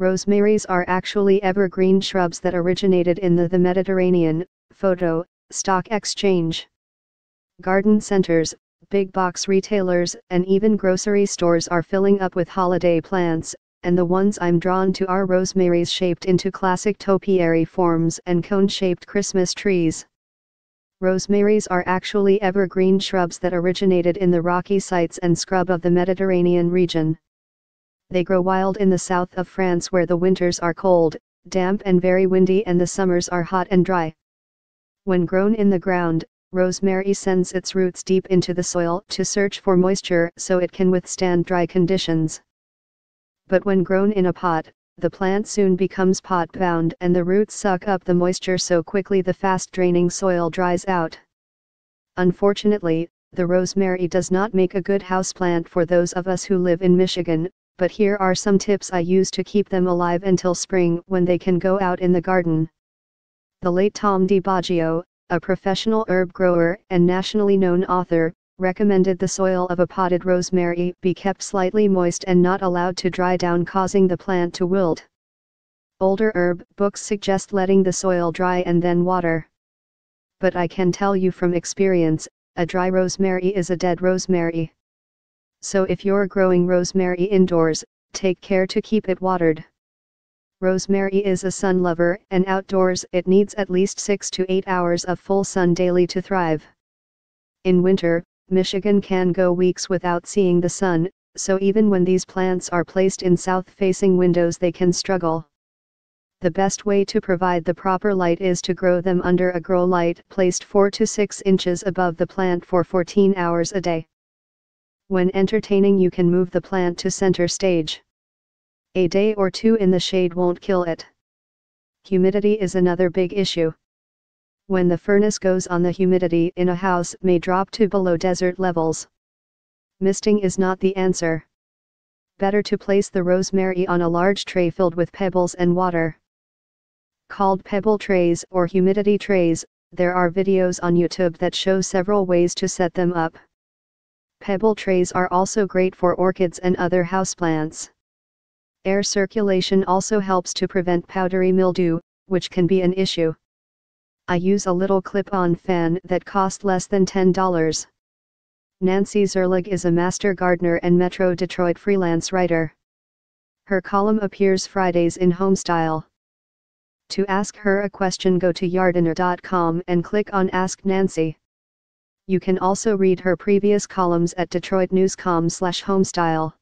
Rosemaries are actually evergreen shrubs that originated in the, the Mediterranean. Photo, Stock Exchange. Garden centers, big box retailers, and even grocery stores are filling up with holiday plants, and the ones I'm drawn to are rosemaries shaped into classic topiary forms and cone-shaped Christmas trees. Rosemaries are actually evergreen shrubs that originated in the rocky sites and scrub of the Mediterranean region. They grow wild in the south of France where the winters are cold, damp and very windy and the summers are hot and dry. When grown in the ground, rosemary sends its roots deep into the soil to search for moisture so it can withstand dry conditions. But when grown in a pot, the plant soon becomes pot bound and the roots suck up the moisture so quickly the fast draining soil dries out. Unfortunately, the rosemary does not make a good houseplant for those of us who live in Michigan, but here are some tips I use to keep them alive until spring when they can go out in the garden. The late Tom DeBaggio, a professional herb grower and nationally known author, recommended the soil of a potted rosemary be kept slightly moist and not allowed to dry down causing the plant to wilt. Older herb books suggest letting the soil dry and then water. But I can tell you from experience, a dry rosemary is a dead rosemary. So if you're growing rosemary indoors, take care to keep it watered. Rosemary is a sun lover and outdoors it needs at least 6 to 8 hours of full sun daily to thrive. In winter, Michigan can go weeks without seeing the sun, so even when these plants are placed in south-facing windows they can struggle. The best way to provide the proper light is to grow them under a grow light placed 4 to 6 inches above the plant for 14 hours a day. When entertaining you can move the plant to center stage. A day or two in the shade won't kill it. Humidity is another big issue when the furnace goes on the humidity in a house may drop to below desert levels. Misting is not the answer. Better to place the rosemary on a large tray filled with pebbles and water. Called pebble trays or humidity trays, there are videos on YouTube that show several ways to set them up. Pebble trays are also great for orchids and other houseplants. Air circulation also helps to prevent powdery mildew, which can be an issue. I use a little clip-on fan that cost less than $10. Nancy Szerlag is a master gardener and Metro Detroit freelance writer. Her column appears Fridays in Homestyle. To ask her a question go to yardener.com and click on Ask Nancy. You can also read her previous columns at detroitnews.com/homestyle.